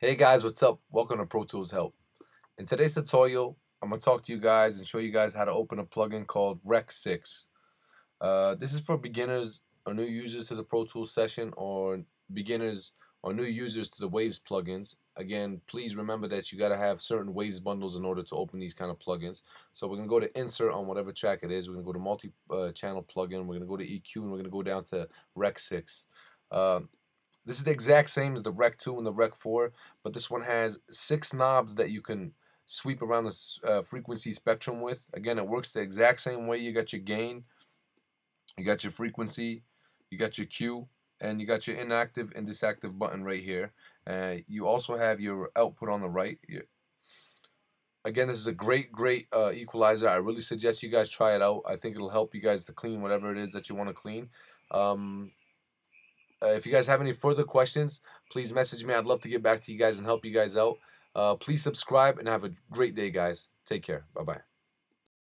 Hey guys, what's up? Welcome to Pro Tools Help. In today's tutorial, I'm going to talk to you guys and show you guys how to open a plugin called REQ 6. Uh, this is for beginners or new users to the Pro Tools session or beginners or new users to the Waves plugins. Again, please remember that you got to have certain Waves bundles in order to open these kind of plugins. So we're going to go to Insert on whatever track it is. We're going to go to Multi-Channel uh, Plugin. We're going to go to EQ and we're going to go down to REQ 6. Uh, this is the exact same as the REQ 2 and the REQ 4, but this one has six knobs that you can sweep around the uh, frequency spectrum with. Again, it works the exact same way. You got your gain, you got your frequency, you got your Q, and you got your inactive and disactive button right here. Uh, you also have your output on the right. Again, this is a great, great uh, equalizer. I really suggest you guys try it out. I think it'll help you guys to clean whatever it is that you want to clean. Um, uh, if you guys have any further questions, please message me. I'd love to get back to you guys and help you guys out. Uh, please subscribe and have a great day, guys. Take care. Bye bye.